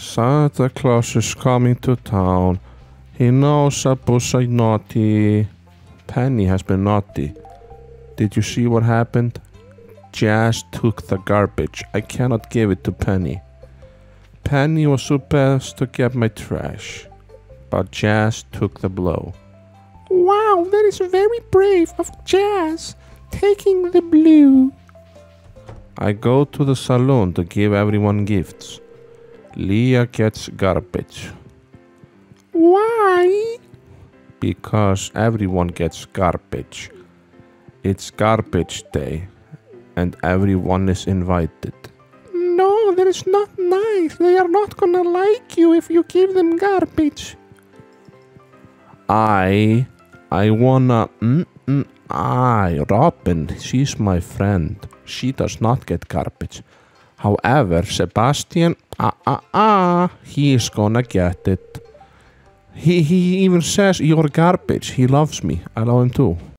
Santa Claus is coming to town. He knows that Buzz is naughty. Penny has been naughty. Did you see what happened? Jas took the garbage. I cannot give it to Penny. Penny was supposed to get my trash. But Jas took the blow. Wow, that is very brave of Jas, taking the blue. I go to the saloon to give everyone gifts. Leah gets garbage Why? because everyone gets garbage. It's garbage day and everyone is invited. No, that is not nice. They are not gonna like you if you give them garbage. I I wanna mm, mm, I Robin, she's my friend. She does not get garbage. However, Sebastian, ah ah ah, he is gonna get it. He he even says you're garbage. He loves me. I love him too.